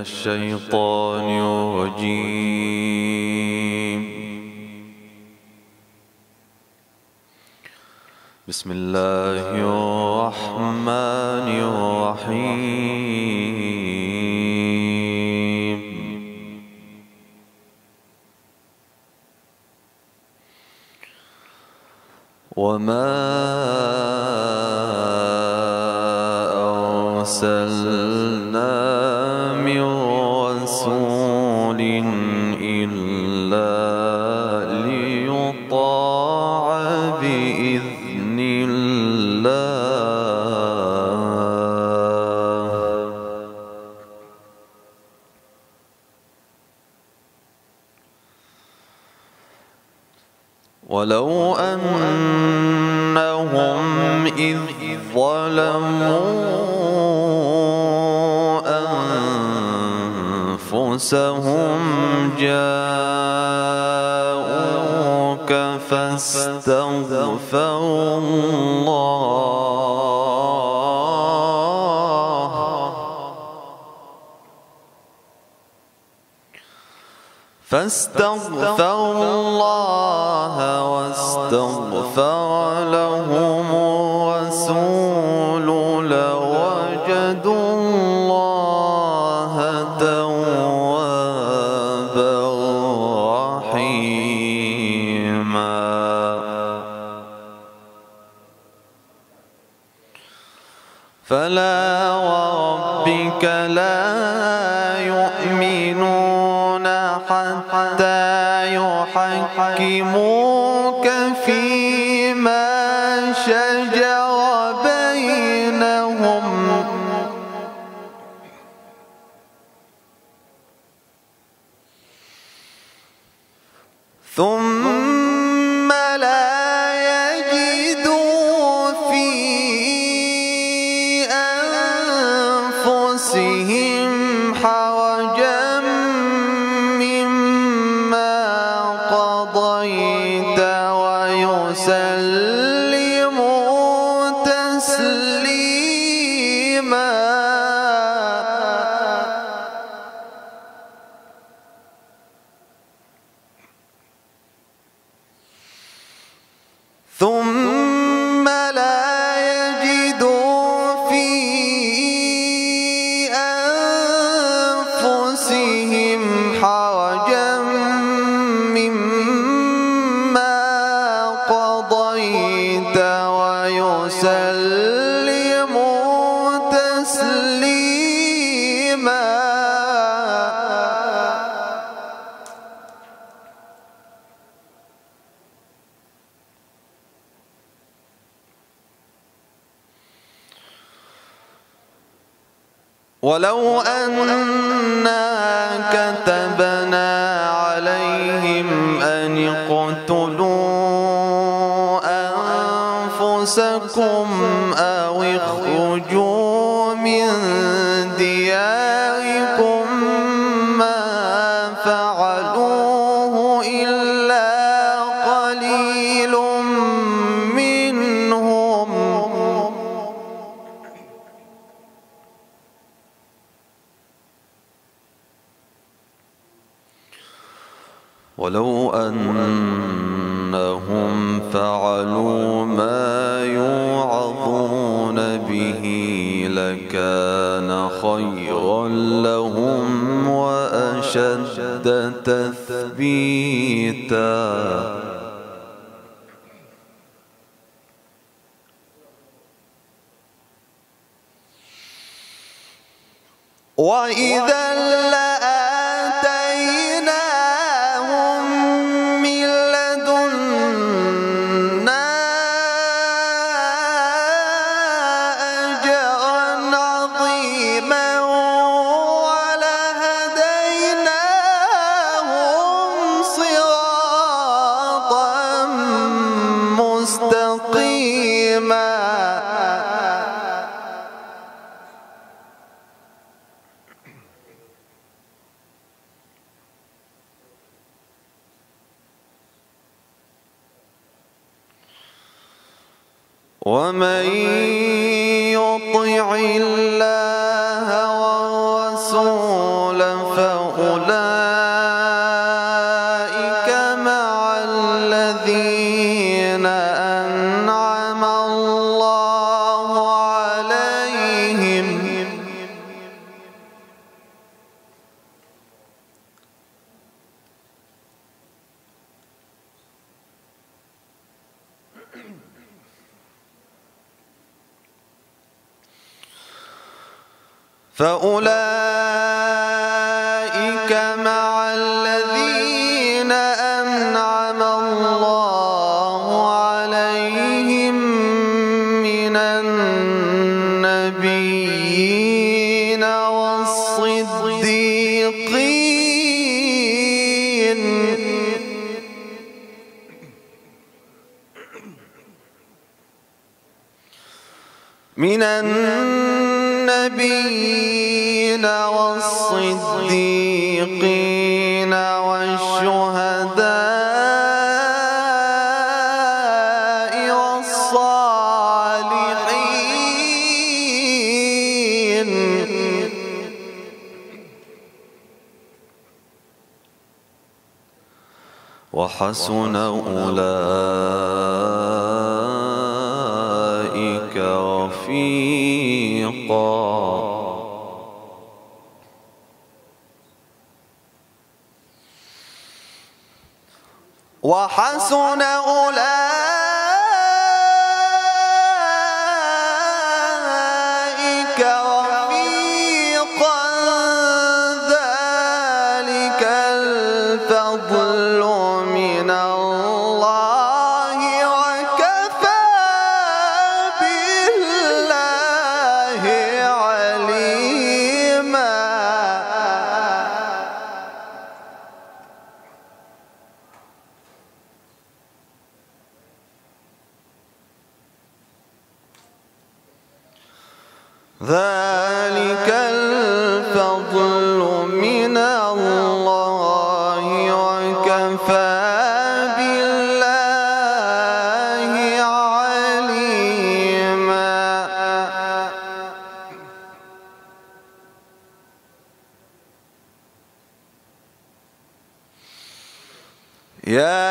الشيطان الرجيم. بسم الله الرحمن الرحيم. وما أرسلنا ولو أنهم إذ ظلموا أنفسهم جاءوك فاستغفروا الله. فاستغفروا الله واستغفر لهم الرسول لوجدوا الله توابا رحيما. فلا وربك لا حتى يحكموك فيما شجر بينهم. ثم ما ولو أنا كتبنا عليهم أن اقتلوا أنفسكم ولو أنهم فعلوا ما يوعظون به لكان خيرا لهم وأشد تثبيتا. وإذا ومن يطع الله فأولئك مع الذين أنعم الله عليهم من النبيين والصديقين. من النبيين والصديقين والشهداء والصالحين. وحسن أولئك وحسن أولئك ذلك الفضل من الله وكفى بالله عليما. يا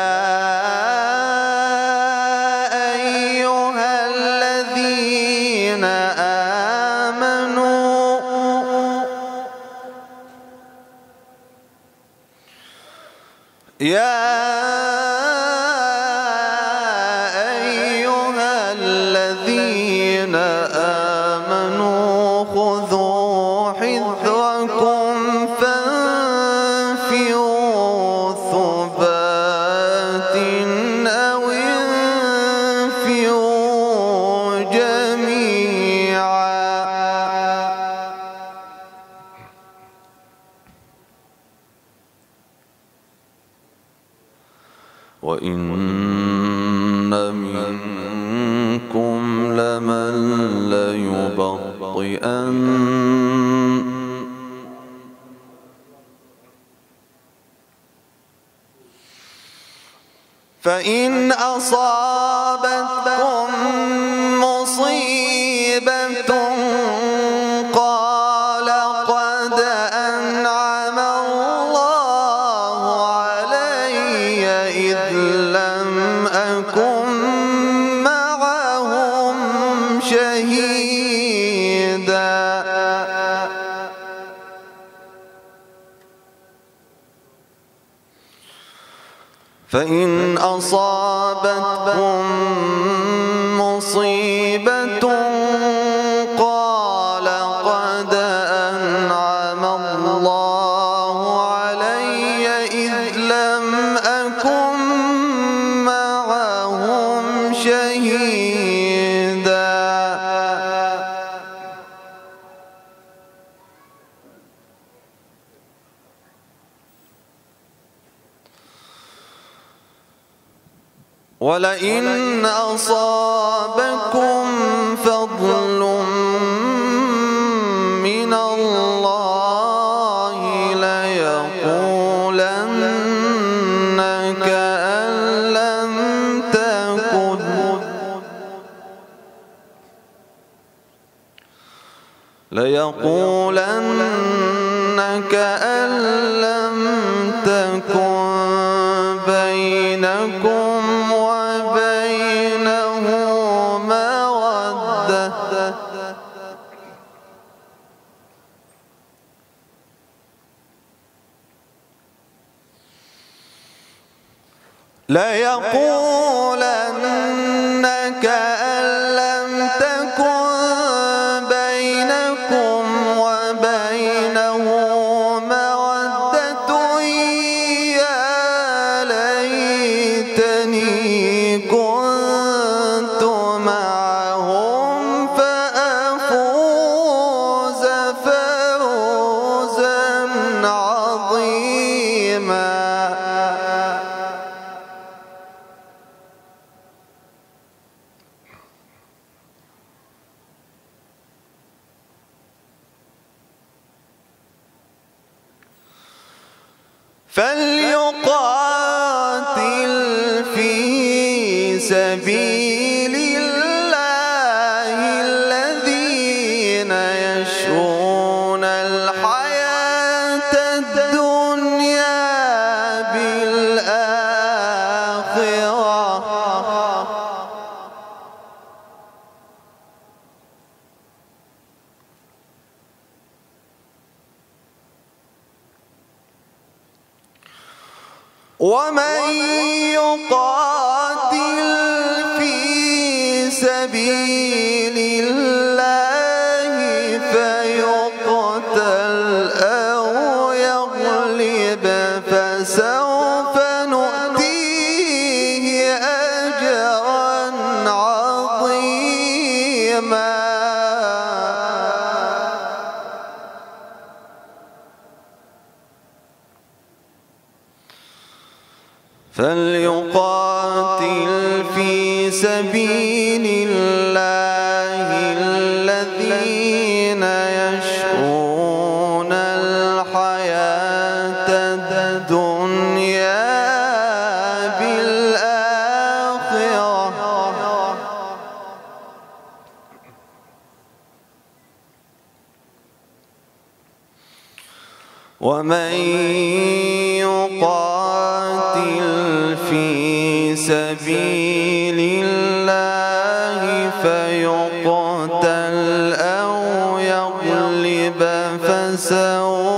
يا فإن أصابتكم فإن أصابتكم مصيبة قال قد أنعم الله علي إذ لم أكن معهم شهيدا ولئن أصابكم فضل من الله ليقولنك كأن لم تكن. ليقولن كأن لم تكن بينكم لا يقول فليقال ومن يقاتل في سبيل فليقاتل في سبيل فيقتل أو يغلب فسوف